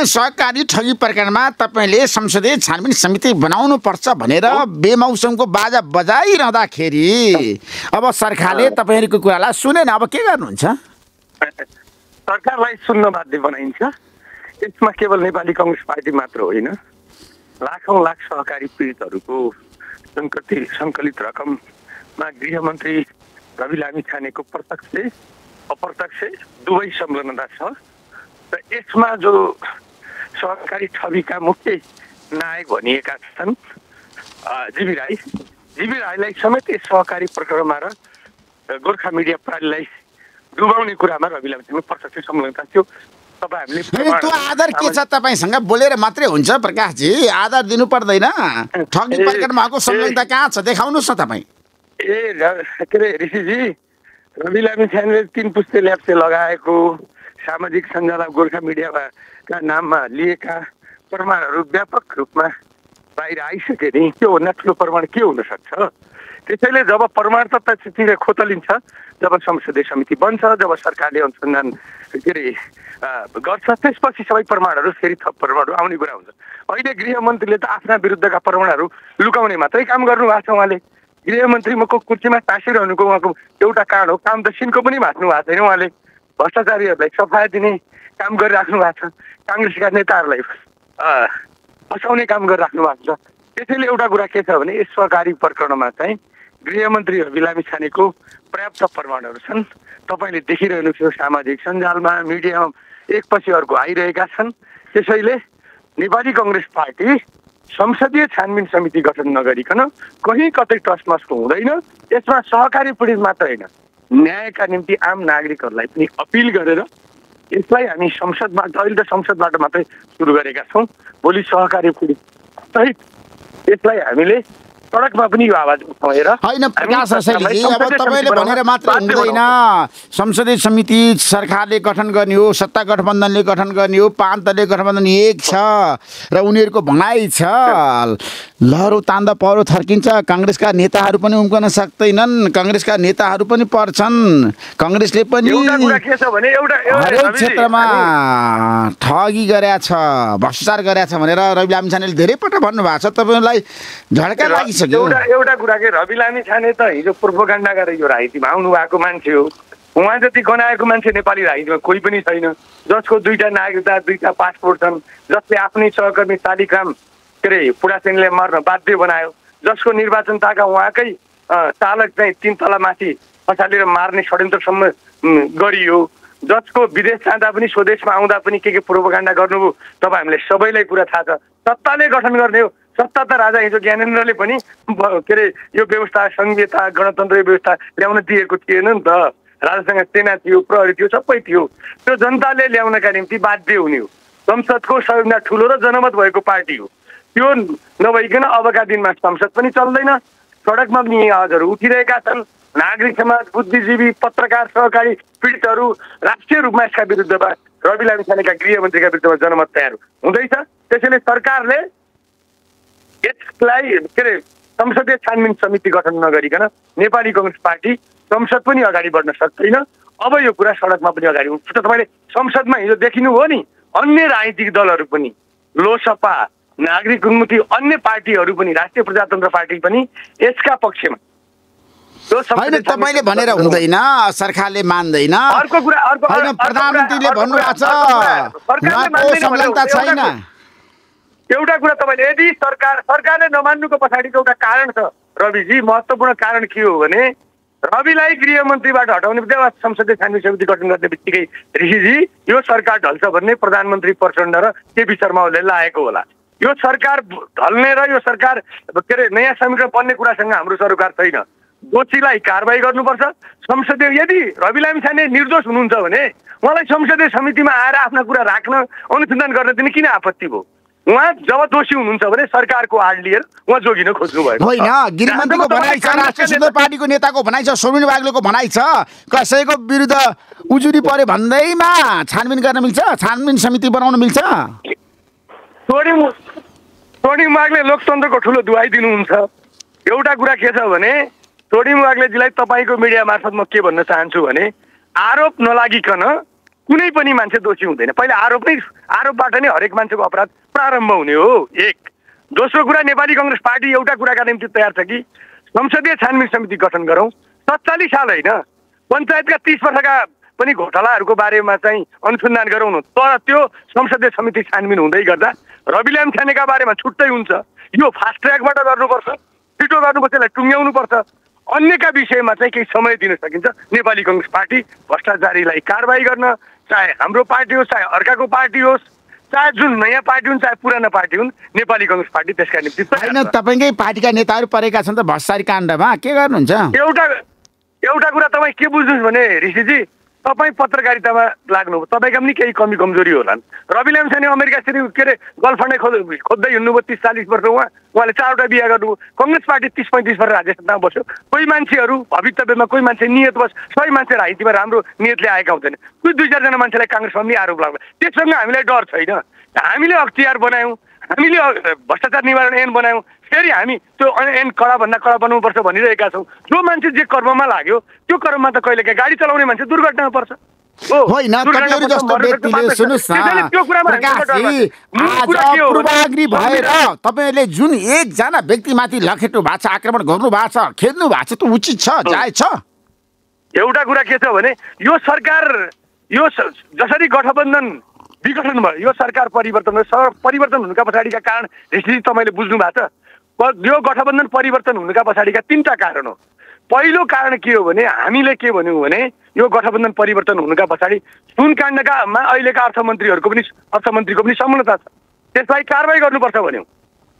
कुनै सहकारी ठगी प्रकरणमा तपाईँले संसदीय छानबिन समिति बनाउनु पर्छ भनेर बेमौसमको बाजा बजाइरहँदाखेरि अब सरकारले तपाईँहरूको कुरालाई सुनेन अब के गर्नुहुन्छ? सरकारलाई सुन्न बाध्य बनाइन्छ। यसमा केवल नेपाली कङ्ग्रेस पार्टी मात्र होइन। लाखौँ लाख सहकारी पीडितहरूको सङ्कति सङ्कलित रकममा गृहमन्त्री रवि लामी छानेको प्रत्यक्ष अप्रत्यक्ष दुवै संलग्नता छ। र यसमा जो सहकारी छविका मुख्य नायक भनिएका छन् जिबी राई जिबी राईलाई समेत यस सहकारी प्रकरणमा र गोर्खा मिडिया प्रणालीलाई डुबाउने कुरामा रवि लामी प्रत्यक्ष संलग्नता थियो त्यो आधार के छ तपाईँसँग बोलेर मात्रै हुन्छ प्रकाशजी आधार दिनु पर्दैन ठगी प्रकरणमा भएको ए। संलग्नता कहाँ छ देखाउनुहोस् न तपाईँ ए के अरे ऋषिजी रवि लामी छानेले तिन पुस्ते ल्याप्से लगाएको सामाजिक सञ्जाल गोर्खा मिडियाका नाममा लिएका प्रमाणहरू व्यापक रूपमा बाहिर आइसके नि त्योभन्दा ठुलो प्रमाण के हुन सक्छ त्यसैले जब प्रमाण त त्यतिकै खोतलिन्छ जब संसदीय समिति बन्छ जब सरकारले अनुसन्धान के अरे गर्छ त्यसपछि सबै प्रमाणहरू फेरि थप प्रमाणहरू आउने कुरा हुन्छ। अहिले गृहमन्त्रीले त आफ्ना विरुद्धका प्रमाणहरू लुकाउने मात्रै काम गर्नु भएको छ उहाँले। गृहमन्त्रीको कुर्सीमा टाँसिरहनुको उहाँको एउटा कारण हो काम त सिनको पनि भाँच्नु भएको छैन उहाँले। भ्रष्टाचारीहरूलाई सफाया दिने काम गरिराख्नु भएको छ। काङ्ग्रेसका नेताहरूलाई फसाउने काम गरिराख्नु भएको छ। त्यसैले एउटा कुरा के छ भने यस सहकारी प्रकरणमा चाहिँ गृहमन्त्री बिलामी छानेको पर्याप्त प्रमाणहरू छन्। तपाईँले देखिरहनु थियो सामाजिक सञ्जालमा मिडियामा एकपछि अर्को आइरहेका छन्। त्यसैले नेपाली कङ्ग्रेस पार्टी संसदीय छानबिन समिति गठन नगरिकन कहीँ कतै टसमसको हुँदैन। यसमा सहकारी पीडित मात्र होइन। न्यायका निम्ति आम नागरिकहरूलाई पनि अपिल गरेर यसलाई हामी संसदबाट अहिले त संसदबाट मात्रै सुरु गरेका छौँ। भोलि सहकारी सहित यसलाई हामीले सडकमा पनि यो आवाज उठाएर होइन हामी प्रकाश रसाइलीजी अब तपाईँले भनेर मात्र हुँदैन। संसदीय समिति सरकारले गठन गर्ने हो सत्ता गठबन्धनले गठन गर्ने हो पाँच दलीय गठबन्धन एक छ र उनीहरूको भनाइ छ। लहरो तान्दा पहरो थर्किन्छ। काङ्ग्रेसका नेताहरू पनि उम्कन सक्दैनन्। काङ्ग्रेसका नेताहरू पनि पर्छन्। काङ्ग्रेसले पनि हरेक क्षेत्रमा ठगी गरेका छ भ्रष्टाचार गरेका छ भनेर रवि लामिछानेले धेरै पटक भन्नुभएको छ। तपाईँलाई झड्का लागिसक्यो। एउटा एउटा कुरा के रवि लामी छाने त हिजो पूर्वकाण्ड गरेर यो राजनीतिमा आउनु भएको मान्छे हो। उहाँ जति गनाएको मान्छे नेपाली राजनीतिमा कोही पनि छैन। जसको दुईटा नागरिकता दुईटा पासपोर्ट छन् जसले आफ्नै सहकर्मी शालिग्राम के अरे पुरासेनले मर्न बाध्य बनायो। जसको निर्वाचनताका उहाँकै चालक चाहिँ तिन तला माथि पछाडि मार्ने षड्यन्त्रसम्म गरियो। जसको विदेश जाँदा पनि स्वदेशमा आउँदा पनि के के पूर्वकाण्ड गर्नुभयो तपाईँ हामीले सबैलाई कुरा थाहा छ। सत्ताले गठन गर्ने हो। सत्ता त राजा हिजो ज्ञानेन्द्रले पनि के अरे यो व्यवस्था सङ्घीयता गणतन्त्र व्यवस्था ल्याउन दिएको थिएन नि त। राजासँग सेना थियो प्रहरी थियो सबै थियो। त्यो जनताले ल्याउनका निम्ति बाध्य हुने हो। संसदको सबैभन्दा ठुलो र जनमत भएको पार्टी हो। त्यो नभइकन अबका दिनमा संसद पनि चल्दैन। सडकमा पनि आवाजहरू उठिरहेका छन्। नागरिक समाज बुद्धिजीवी पत्रकार सहकारी पीडितहरू राष्ट्रिय रूपमा यसका विरुद्धमा रवि लामी छानेका गृहमन्त्रीका विरुद्धमा जनमत तयार हुँदैछ। त्यसैले सरकारले यसलाई के अरे संसदीय छानबिन समिति गठन नगरिकन नेपाली कङ्ग्रेस पार्टी संसद पनि अगाडि बढ्न सक्दैन। अब यो कुरा सडकमा पनि अगाडि हुन्छ तपाईँले संसदमा हिजो देखिनुभयो नि अन्य राजनीतिक दलहरू पनि लोसपा नागरिक उन्मुखी अन्य पार्टीहरू पनि राष्ट्रिय प्रजातन्त्र पार्टी पनि यसका पक्षमा होइन तपाईँले भनेर हुँदैन सरकारले मान्दैन। होइन प्रधानमन्त्रीले भन्नुभएको छ। संलग्नता छैन। एउटा कुरा तपाईँले यदि सरकार सरकारले नमान्नुको पछाडिको एउटा कारण छ रविजी महत्त्वपूर्ण कारण के हो भने रविलाई गृहमन्त्रीबाट हटाउने बित्तिकै संसदीय छानबिन समिति गठन गर्ने बित्तिकै ऋषिजी यो सरकार ढल्छ भन्ने प्रधानमन्त्री प्रचण्ड र केपी शर्मा ओलीले लागेको होला। यो सरकार ढल्ने र यो सरकार के अरे नयाँ समीकरण बन्ने कुरासँग हाम्रो सरकार छैन। दोषीलाई कारवाही गर्नुपर्छ। संसदीय यदि रवि लामी छाने निर्दोष हुनुहुन्छ भने उहाँलाई संसदीय समितिमा आएर आफ्ना कुरा राख्न अनुसन्धान गर्न दिने किन आपत्ति भयो? उहाँ जब दोषी हुनुहुन्छ भने सरकारको आड लिएर उहाँ जोगिन खोज्नु भएको होइन गृहमन्त्रीको भनाइ छ राष्ट्रिय सुन्दर पार्टीको नेताको भनाइ छ सोमिन बाग्लेको भनाइ छ। कसैको विरुद्ध उजुरी पर्यो भन्दैमा छानबिन गर्न मिल्छ? छानबिन समिति बनाउन मिल्छ? सोडिङ मागले लोकतन्त्रको ठुलो दुहाई दिनुहुन्छ। एउटा कुरा के छ भने सोडिङ मागलेजीलाई तपाईँको मिडिया मार्फत म के भन्न चाहन्छु भने आरोप नलागिकन कुनै पनि मान्छे दोषी हुँदैन। पहिला आरोप नै आरोपबाट नै हरेक मान्छेको अपराध प्रारम्भ हुने हो। एक दोस्रो कुरा नेपाली कङ्ग्रेस पार्टी एउटा कुराका निम्ति तयार छ कि? संसदीय छानबिन समिति गठन गरौँ। सत्तालिस साल होइन। पञ्चायतका तिस वर्षका पनि घोटालाहरूको बारेमा चाहिँ अनुसन्धान गरौँ तर त्यो संसदीय समिति छानबिन हुँदै गर्दा रवि छानेका बारेमा छुट्टै हुन्छ। यो फास्ट ट्र्याकबाट गर्नुपर्छ। छिटो गर्नुपर्छ यसलाई टुङ्ग्याउनुपर्छ। अन्यका विषयमा चाहिँ केही समय दिन सकिन्छ। नेपाली कङ्ग्रेस पार्टी भ्रष्टाचारीलाई कारवाही गर्न चाहे हाम्रो पार्टी होस् चाहे अर्काको पार्टी होस् चाहे जुन नयाँ पार्टी हुन् चाहे पुरानो पार्टी हुन् नेपाली कङ्ग्रेस पार्टी त्यसका निम्ति होइन। तपाईँकै पार्टीका नेताहरू परेका छन् त भ्रष्टाचारी काण्डमा। के गर्नुहुन्छ? एउटा एउटा कुरा तपाईँ के बुझ्नुहोस् भने ऋषिजी तपाईँ पत्रकारितामा लाग्नुभयो। तपाईँका पनि केही कमी कमजोरी होलान्। रवि लामसाने अमेरिकासरी के अरे गर्लफ्रेन्डै खोज खोज्दै हिँड्नुभयो तिस चालिस वर्ष उहाँ। उहाँले चारवटा बिहा गर्नुभयो। कङ्ग्रेस पार्टी तिस पैँतिस वर्ष राज्य सत्तामा बस्यो। कोही मान्छेहरू भवितव्यमा कोही मान्छे नियत बस सबै मान्छे राजनीतिमा राम्रो नियतले आएका हुँदैन। कोही दुई चारजना मान्छेलाई काङ्ग्रेसमा पनि आरोप लाग्ला। त्यससँग हामीलाई डर छैन। हामीले अख्तियार बनायौँ। हामीले भ्रष्टाचार निवारण ऐन बनायौँ। फेरि हामी त्यो ऐन कडाभन्दा कडा बनाउनुपर्छ भनिरहेका छौँ। जो मान्छे जे कर्ममा लाग्यो त्यो कर्ममा त कहिले काहीँ गाडी चलाउने मान्छे दुर्घटनामा पर्छ। होइन तपाईँहरू जस्तो त व्यक्तिले। सुन्नुहोस् न भएर तपाईँहरूले जुन एकजना व्यक्तिमाथि लखेट्नु भएको छ आक्रमण गर्नु भएको छ खेद्नु भएको छ त्यो उचित छ जायज छ? एउटा कुरा के छ भने यो सरकार यो जसरी गठबन्धन विघटन भयो। यो सरकार परिवर्तन भयो सर परिवर्तन हुनुका पछाडिका कारण ऋषि तपाईँले बुझ्नु भएको छ यो गठबन्धन परिवर्तन हुनुका पछाडिका तिनवटा कारण हो। पहिलो कारण के हो भने हामीले के भन्यौँ भने यो गठबन्धन परिवर्तन हुनुका पछाडि सुन काण्डकामा अहिलेका अर्थमन्त्रीहरूको पनि अर्थमन्त्रीको पनि संलग्नता छ। त्यसलाई कारवाही गर्नुपर्छ भन्यौँ।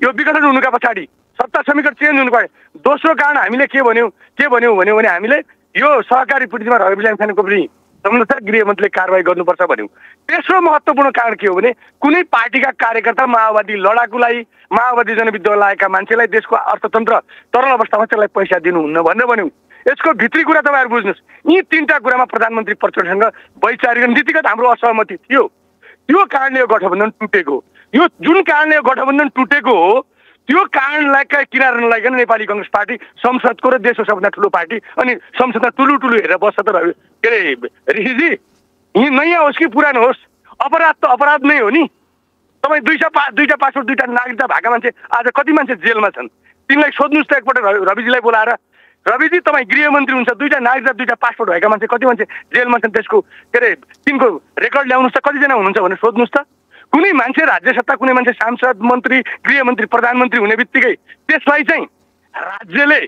यो विघटन हुनुका पछाडि सत्ता समीकरण चेन्ज हुनु पर्यो दोस्रो कारण हामीले के भन्यौँ के भन्यौँ भन्यौँ भने हामीले यो सहकारी पुँजीमा रवि लामसानेको पनि संरक्षण गृहमन्त्रीले कारवाही गर्नुपर्छ भन्यौँ। तेस्रो महत्त्वपूर्ण कारण के हो भने कुनै पार्टीका कार्यकर्ता माओवादी लडाकुलाई माओवादी जनविद्रोह लागेका मान्छेलाई देशको अर्थतन्त्र तरल अवस्थामा त्यसलाई पैसा दिनुहुन्न भनेर भन्यौँ। यसको भित्री कुरा तपाईँहरू बुझ्नुहोस्। यी तिनवटा कुरामा प्रधानमन्त्री प्रचण्डसँग वैचारिक नीतिगत हाम्रो असहमति थियो। त्यो कारणले यो गठबन्धन टुटेको। यो जुन कारणले यो गठबन्धन टुटेको हो त्यो कारणलाई किनारा नलाइकन नेपाली कङ्ग्रेस पार्टी संसदको र देशको सबभन्दा ठुलो पार्टी अनि संसदमा टुलु टुलु हेरेर बस्छ त रवि के अरे ऋषिजी यी नयाँ होस् कि पुरानो होस्? अपराध त अपराध नै हो नि। तपाईँ दुईवटा पा दुईवटा पासपोर्ट दुईवटा नागरिकता भएका मान्छे आज कति मान्छे जेलमा छन्? तिनलाई सोध्नुहोस् त एकपल्ट रवि- रविजीलाई बोलाएर। रविजी तपाईँ गृहमन्त्री हुन्छ दुईवटा नागरिकता दुईवटा पासपोर्ट भएका मान्छे कति मान्छे जेलमा छन् त्यसको? के अरे तिनको रेकर्ड ल्याउनुहोस् त कतिजना हुनुहुन्छ भनेर सोध्नुहोस् त। कुनै मान्छे राज्य सत्ता कुनै मान्छे सांसद मन्त्री गृहमन्त्री प्रधानमन्त्री हुने बित्तिकै त्यसलाई चाहिँ राज्यले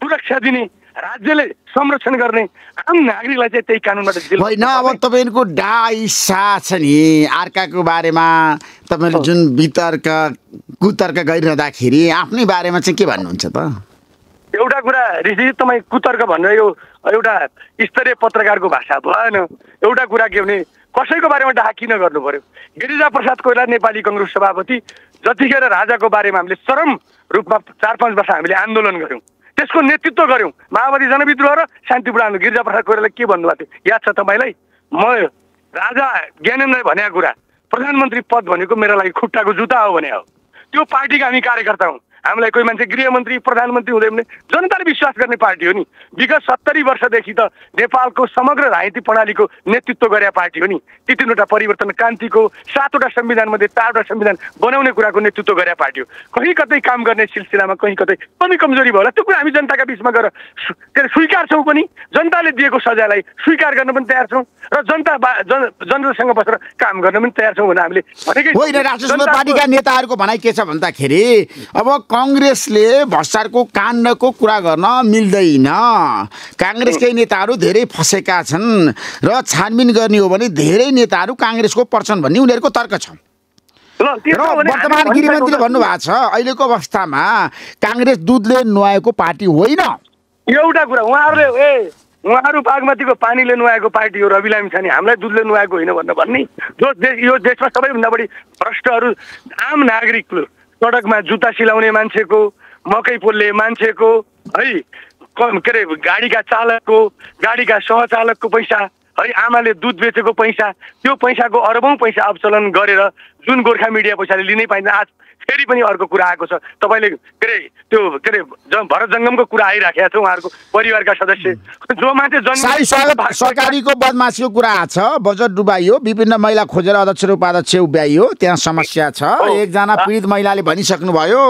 सुरक्षा दिने राज्यले संरक्षण गर्ने आम नागरिकलाई चाहिँ त्यही कानुनबाट होइन अब तपाईँहरूको डाइसा छ नि अर्काको बारेमा तपाईँले जुन वितर्क कुतर्क गरिरहँदाखेरि आफ्नै बारेमा चाहिँ के भन्नुहुन्छ त? एउटा कुरा ऋषि तपाईँ कुतर्क भनेर यो एउटा स्तरीय पत्रकारको भाषा भएन। एउटा कुरा के भने कसैको बारेमा डाहा किन गर्नु पर्यो? गिरिजा प्रसाद कोइला नेपाली कङ्ग्रेस सभापति जतिखेर राजाको बारेमा हामीले चरम रूपमा चार पाँच वर्ष हामीले आन्दोलन गऱ्यौँ त्यसको नेतृत्व गऱ्यौँ। माओवादी जनविद्रोह र शान्तिपूर्ण आन्दोलन गिरिजा प्रसाद कोइराले के भन्नुभएको थियो? याद छ तपाईँलाई? म राजा ज्ञानेन्द्रले भनेको कुरा प्रधानमन्त्री पद भनेको मेरो लागि खुट्टाको जुत्ता हो भने हो। त्यो पार्टीका हामी कार्यकर्ता हौँ। हामीलाई कोही मान्छे गृहमन्त्री प्रधानमन्त्री हुँदै भने जनताले विश्वास गर्ने पार्टी हो नि। विगत सत्तरी वर्षदेखि त नेपालको समग्र राजनीति प्रणालीको नेतृत्व गरे पार्टी हो नि। ती तिनवटा परिवर्तन क्रान्तिको सातवटा संविधानमध्ये चारवटा संविधान बनाउने कुराको नेतृत्व गरे पार्टी हो। कहीँ कतै काम गर्ने सिलसिलामा कहीँ कतै कमी कमजोरी भयो होला। त्यो कुरा हामी जनताका बिचमा गएर के अरे स्वीकार्छौँ पनि। जनताले दिएको सजायलाई स्वीकार गर्न पनि तयार छौँ र जनता जन जनतासँग बसेर काम गर्न पनि तयार छौँ भनेर हामीले भनेकै होइन राष्ट्रिय पार्टीका नेताहरूको भनाइ के छ भन्दाखेरि अब कङ्ग्रेसले भ्रष्टाचारको काण्डको कुरा गर्न मिल्दैन। काङ्ग्रेसकै नेताहरू धेरै फसेका छन् र छानबिन गर्ने हो भने धेरै नेताहरू काङ्ग्रेसको पर्छन् भन्ने उनीहरूको तर्क छ। र वर्तमान हामी गृहमन्त्रीले भन्नुभएको छ अहिलेको अवस्थामा काङ्ग्रेस दुधले नुहाएको पार्टी होइन। एउटा कुरा उहाँहरूले ए उहाँहरू बागमतीको पानीले नुहाएको पार्टी हो रवि लामी छाने हामीलाई दुधले नुहाएको होइन भनेर भन्ने। जो देश यो देशमा सबैभन्दा बढी भ्रष्टहरू आम नागरिक सडकमा जुत्ता सिलाउने मान्छेको मकै पोल्ने मान्छेको है क- अरे गाडीका चालकको गाडीका सहचालकको पैसा है आमाले दुध बेचेको पैसा त्यो पैसाको अरबौँ पैसा अवचलन गरेर जुन गोर्खा मिडिया पैसाले लिनै पाइँदैन। आज फेरि पनि अर्को कुरा आएको छ। तपाईँले के अरे त्यो के अरे भरत जङ्गमको कुरा आइराखेका छ उहाँहरूको परिवारका सदस्य। जो मान्छे जन्म सरकारीको बदमासीको कुरा छ। बजेट डुबाइयो विभिन्न महिला खोजेर अध्यक्ष र उपाध्यक्ष उभ्याइयो त्यहाँ समस्या छ। एकजना पीडित महिलाले भनिसक्नुभयो।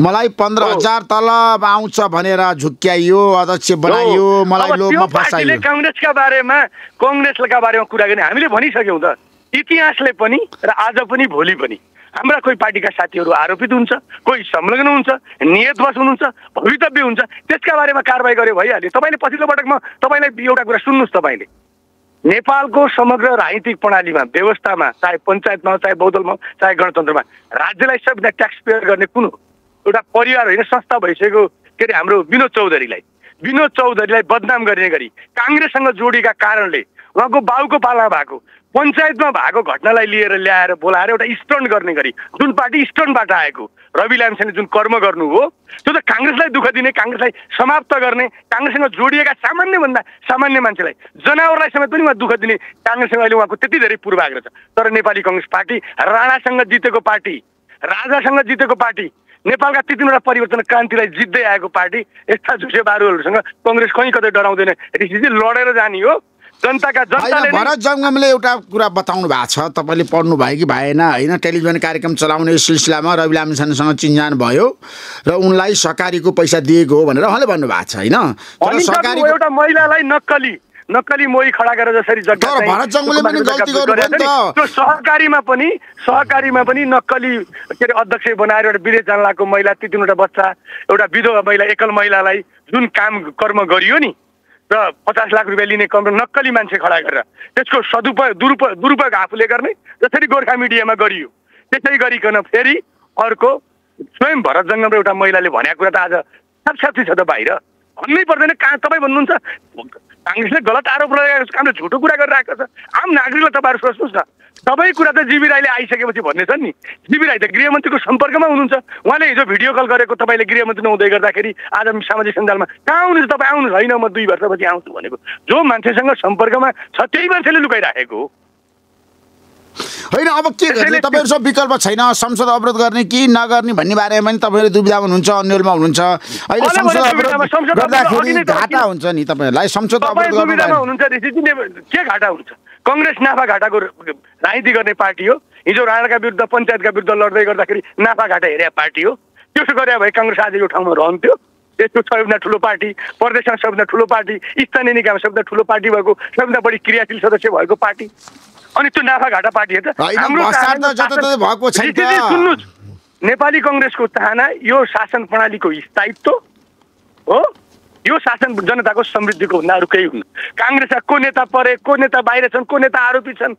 मलाई पन्ध्र। हजार तलब आउँछ भनेर झुक्क्याइयो अध्यक्ष बनाइयो। मलाई लोभमा फसाइयो। काङ्ग्रेसका बारेमा कङ्ग्रेसका बारेमा कुरा गर्ने। हामीले भनिसक्यौँ त। इतिहासले पनि र आज पनि भोलि पनि। हाम्रा कोही पार्टीका साथीहरू आरोपित हुन्छ कोही संलग्न हुन्छ नियतवश हुनुहुन्छ भवितव्य हुन्छ त्यसका बारेमा कारवाही गरे भइहाल्यो। तपाईँले पछिल्लो पटकमा तपाईँलाई एउटा कुरा सुन्नुहोस् तपाईँले। नेपालको समग्र राजनीतिक प्रणालीमा व्यवस्थामा चाहे पञ्चायतमा चाहे होस्, चाहे गणतन्त्रमा राज्यलाई सबभन्दा ट्याक्स पेयर गर्ने कुन एउटा परिवार होइन संस्था भइसकेको के अरे हाम्रो विनोद चौधरीलाई। विनोद चौधरीलाई बदनाम गर्ने गरी काङ्ग्रेससँग जोडिएका कारणले उहाँको बाउको पाला भएको पञ्चायतमा भएको घटनालाई लिएर ल्याएर बोलाएर एउटा स्टन्ट गर्ने गरी जुन पार्टी स्टन्टबाट आएको रवि लामिछाने जुन कर्म गर्नु हो त्यो त काङ्ग्रेसलाई दुःख दिने काङ्ग्रेसलाई समाप्त गर्ने काङ्ग्रेससँग जोडिएका सामान्यभन्दा सामान्य मान्छेलाई जनावरलाई समेत पनि उहाँ दुःख दिने काङ्ग्रेससँग अहिले उहाँको त्यति धेरै पूर्वाग्रह छ। तर नेपाली कङ्ग्रेस पार्टी राणासँग जितेको पार्टी राजासँग जितेको पार्टी नेपालका ती तिनवटा परिवर्तन क्रान्तिलाई जित्दै आएको पार्टी यस्ता झुसे बारुहरूसँग कङ्ग्रेस कहीँ कतै डराउँदैन। ऋषिजी लडेर जाने हो। जनताका जनताले भरत जङ्गमले एउटा कुरा बताउनु भएको छ। तपाईँले पढ्नु भयो कि भएन होइन? टेलिभिजन कार्यक्रम चलाउने सिलसिलामा रवि लामिछानेसँग चिन्जान भयो र उनलाई सरकारीको पैसा दिएको हो भनेर उहाँले भन्नुभएको छ होइन? सरकारी एउटा महिलालाई नक्कली नक्कली मोही खडा गरेर जसरी। त्यो सहकारीमा पनि सहकारीमा पनि नक्कली के अरे अध्यक्ष बनाएर एउटा विदेश जान लागेको महिला ती तिनवटा बच्चा एउटा विधवा महिला एकल महिलालाई जुन काम कर्म गरियो नि र पचास लाख रुपियाँ लिने कम नक्कली मान्छे खडा गरेर त्यसको सदुपयोग दुरुपयोग दुरुपयोग आफूले गर्ने जसरी गोर्खा मिडियामा गरियो। त्यसै गरिकन फेरि अर्को स्वयं भरत जङ्गम एउटा महिलाले भनेको कुरा त आज साक्षात्ती छ त बाहिर। भन्नै पर्दैन कहाँ तपाईँ भन्नुहुन्छ? काङ्ग्रेसले गलत आरोप लगाएको छ कामले झुटो कुरा गरिरहेको छ। आम नागरिकलाई तपाईँहरू सोच्नुहोस् न। सबै कुरा त जिबी राईले आइसकेपछि भन्नेछन् नि। जिबी राई त गृहमन्त्रीको सम्पर्कमा हुनुहुन्छ। उहाँले हिजो भिडियो कल गरेको तपाईँले गृहमन्त्री नहुँदै गर्दाखेरि आज सामाजिक सञ्जालमा कहाँ आउनुहुन्छ तपाईँ आउनुहोस् होइन म दुई वर्षपछि आउँछु भनेको। जो मान्छेसँग सम्पर्कमा छ त्यही मान्छेले लुकाइराखेको हो। होइन अब के गर्ने? त्यसैले- तपाईँहरूसँग विकल्प छैन। संसद अवरोध गर्ने कि नगर्ने भन्ने बारेमा पनि तपाईँहरू दुविधामा हुनुहुन्छ अन्यलमा हुनुहुन्छ। अहिले संसद अवरोध गर्दाखेरि घाटा हुन्छ नि तपाईँहरूलाई। संसद अवरोध के घाटा हुन्छ? कङ्ग्रेस नाफा घाटाको राजनीति गर्ने पार्टी हो। हिजो राणाका विरुद्ध पञ्चायतका विरुद्ध लड्दै गर्दाखेरि नाफा घाटा हेरे पार्टी हो। त्यसो गरे भए कङ्ग्रेस आज यो ठाउँमा रहन्थ्यो। त्यसको सबैभन्दा ठुलो पार्टी प्रदेशमा सबभन्दा ठुलो पार्टी स्थानीय निकायमा सबभन्दा ठुलो पार्टी भएको सबभन्दा बढी क्रियाशील सदस्य भएको पार्टी। अनि त्यो नाफा घाटा पार्टी त। भएको सुन्नुहोस्। नेपाली कङ्ग्रेसको चाहना यो शासन प्रणालीको स्थायित्व हो। यो शासन जनताको समृद्धिको अरू केही हुन्। काङ्ग्रेसका को नेता परे को नेता बाहिर छन् को नेता आरोपी छन्